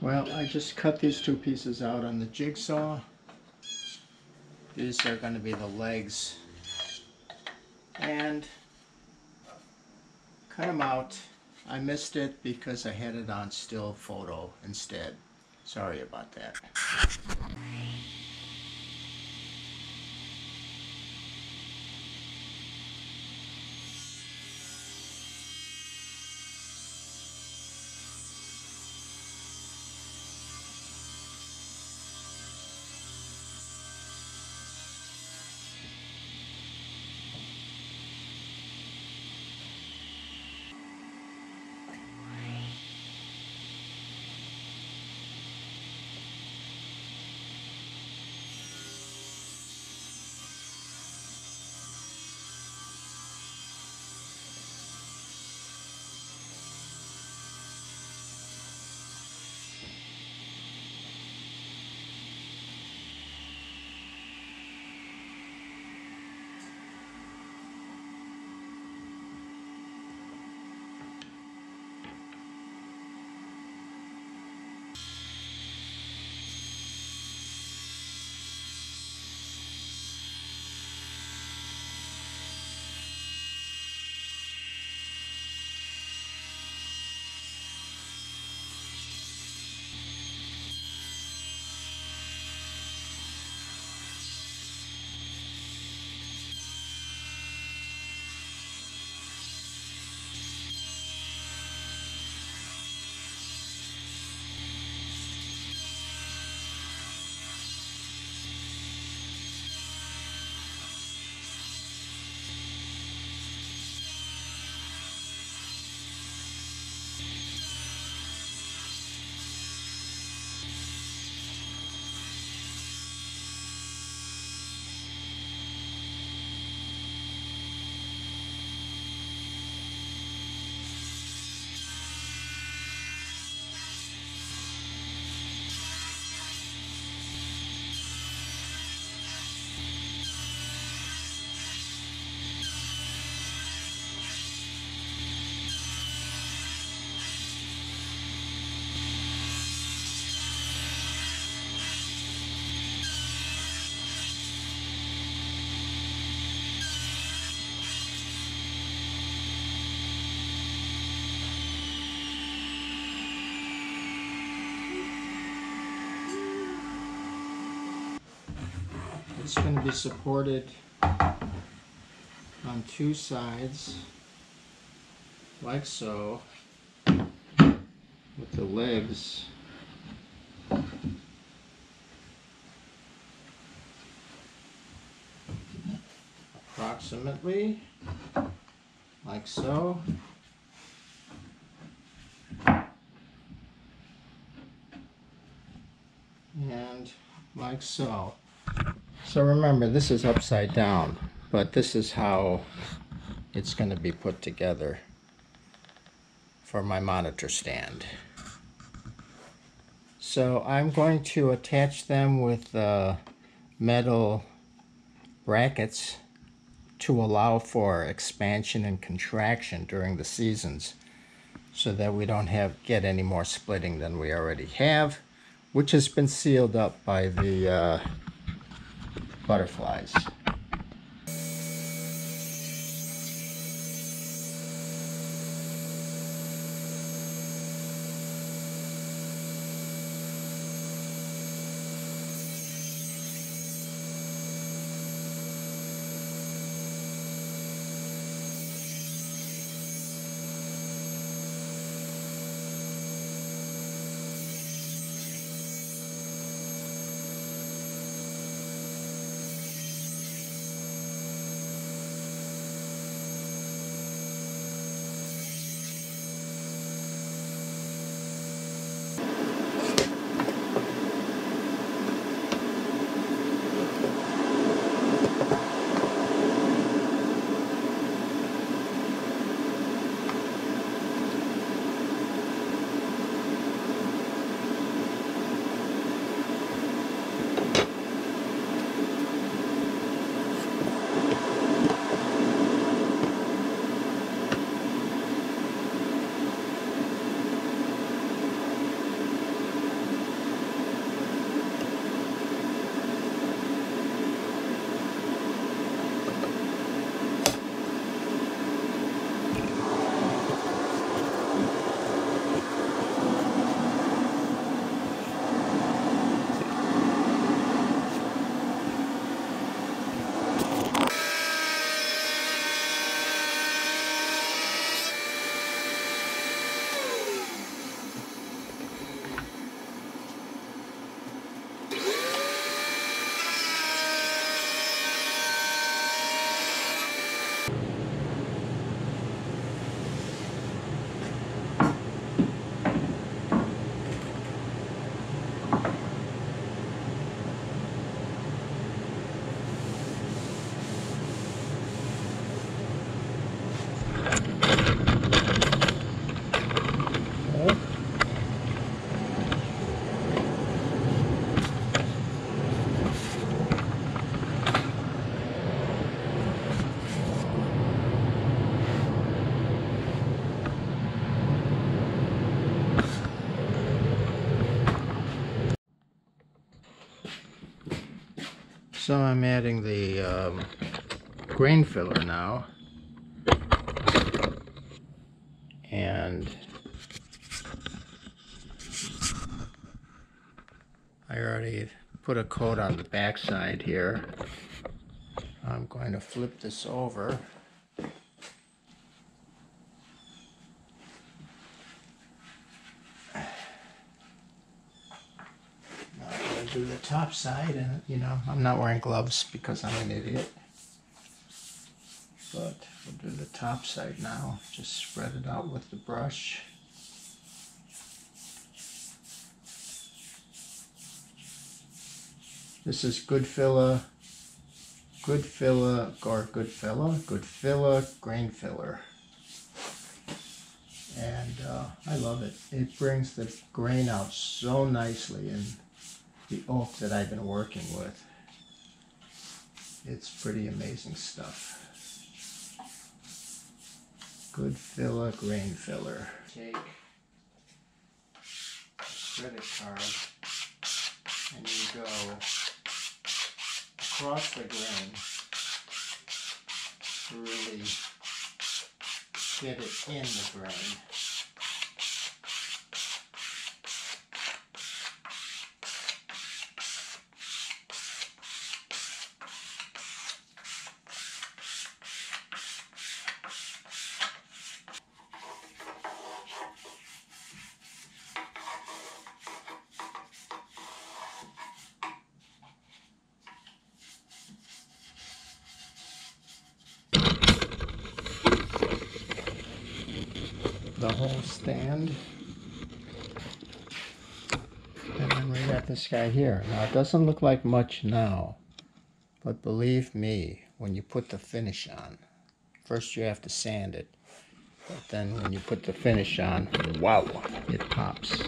Well, I just cut these two pieces out on the jigsaw. These are going to be the legs. And cut them out. I missed it because I had it on still photo instead. Sorry about that. It's going to be supported on two sides, like so, with the legs. Approximately, like so. And like so. So remember, this is upside down, but this is how it's going to be put together for my monitor stand. So I'm going to attach them with uh, metal brackets to allow for expansion and contraction during the seasons so that we don't have get any more splitting than we already have, which has been sealed up by the uh, butterflies. So I'm adding the um, grain filler now. And I already put a coat on the back side here. I'm going to flip this over. Do the top side and you know I'm not wearing gloves because I'm an idiot. But we'll do the top side now. Just spread it out with the brush. This is good filler, good filler, or good filler, good filler, grain filler. And uh, I love it. It brings the grain out so nicely in the oak that I've been working with. It's pretty amazing stuff. Good filler, grain filler. Take credit card and you go across the grain to really get it in the grain. Stand. And then we got this guy here. Now it doesn't look like much now, but believe me, when you put the finish on, first you have to sand it, but then when you put the finish on, wow, it pops.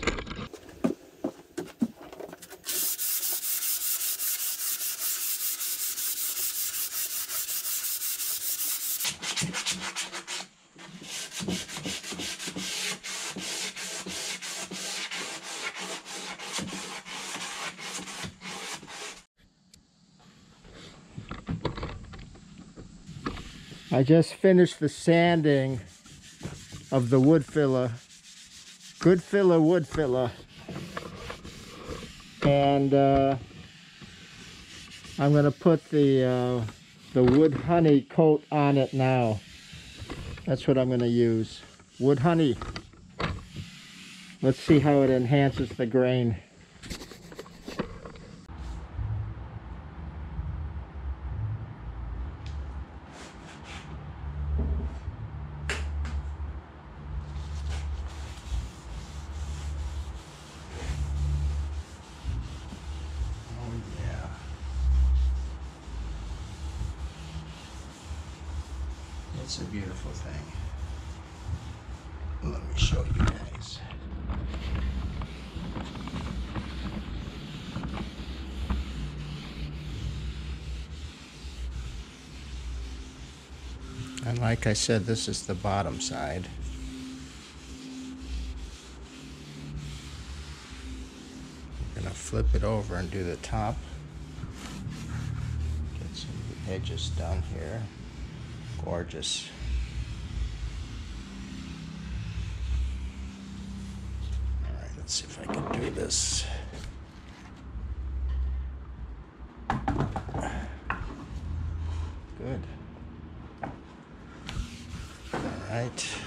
I just finished the sanding of the wood filler. Good filler, wood filler. And uh, I'm gonna put the uh, the wood honey coat on it now. That's what I'm gonna use. Wood honey. Let's see how it enhances the grain. Oh yeah. It's a beautiful thing. Let me show you guys. And like I said, this is the bottom side. I'm gonna flip it over and do the top. Get some edges done here. Gorgeous. Alright, let's see if I can do this. right.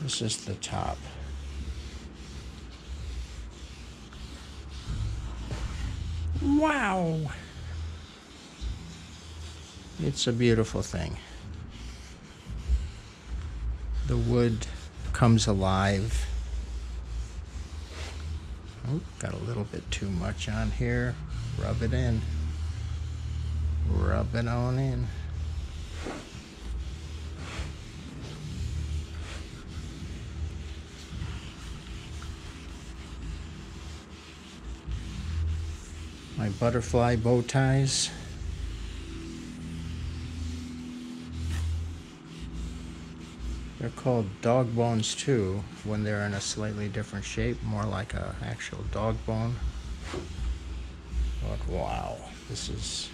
This is the top. Wow! It's a beautiful thing. The wood comes alive. Got a little bit too much on here. Rub it in. Rub it on in. My butterfly bow ties. They're called dog bones too when they're in a slightly different shape, more like a actual dog bone. But wow, this is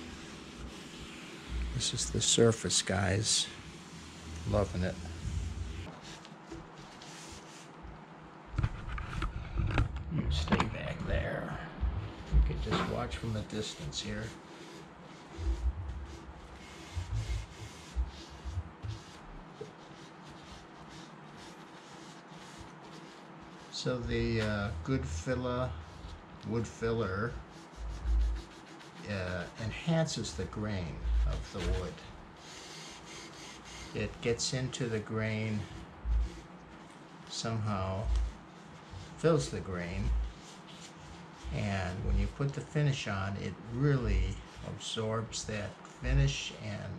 this is the surface, guys. Loving it. You stay back there. You could just watch from a distance here. So the uh, good filler, wood filler uh, enhances the grain of the wood. It gets into the grain somehow, fills the grain, and when you put the finish on, it really absorbs that finish and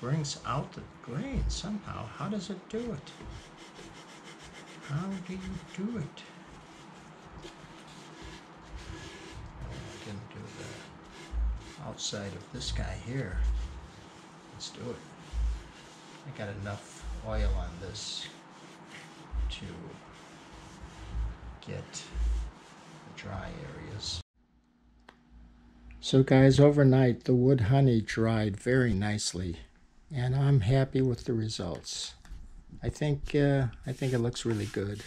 brings out the grain somehow. How does it do it? How do you do it? Oh, I didn't do the outside of this guy here. Let's do it. I got enough oil on this to get dry areas. So guys, overnight the wood honey dried very nicely and I'm happy with the results. I think uh, I think it looks really good.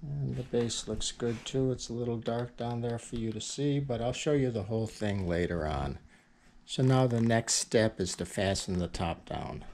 And the base looks good too. It's a little dark down there for you to see, but I'll show you the whole thing later on. So now the next step is to fasten the top down.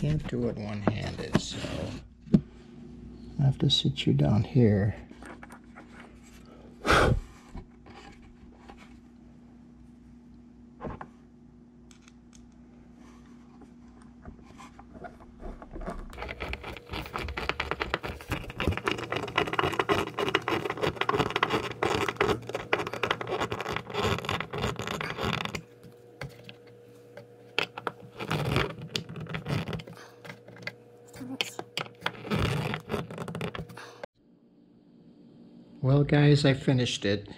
Can't do it one-handed, so I have to sit you down here. Well guys, I finished it.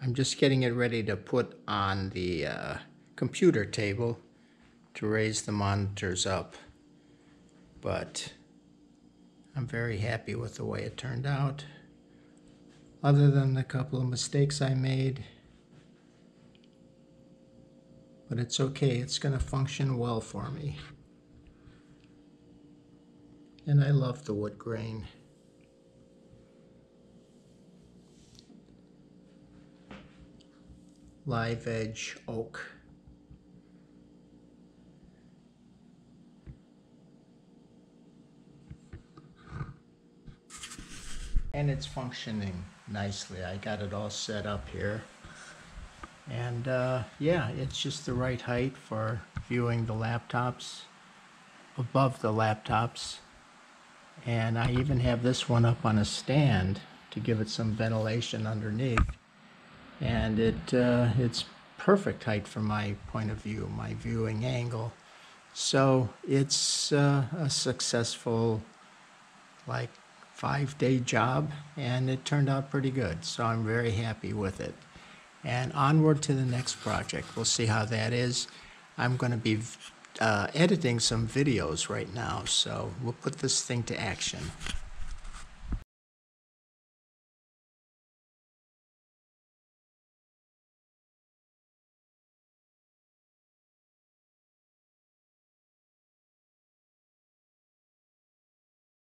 I'm just getting it ready to put on the uh, computer table to raise the monitors up. But I'm very happy with the way it turned out. Other than the couple of mistakes I made. But it's okay, it's going to function well for me. And I love the wood grain. Live edge oak. And it's functioning nicely. I got it all set up here. And uh, yeah, it's just the right height for viewing the laptops above the laptops. And I even have this one up on a stand to give it some ventilation underneath and it uh, it's perfect height from my point of view, my viewing angle. So it's uh, a successful, like, five day job, and it turned out pretty good. So I'm very happy with it. And onward to the next project. We'll see how that is. I'm going to be uh, editing some videos right now, so we'll put this thing to action.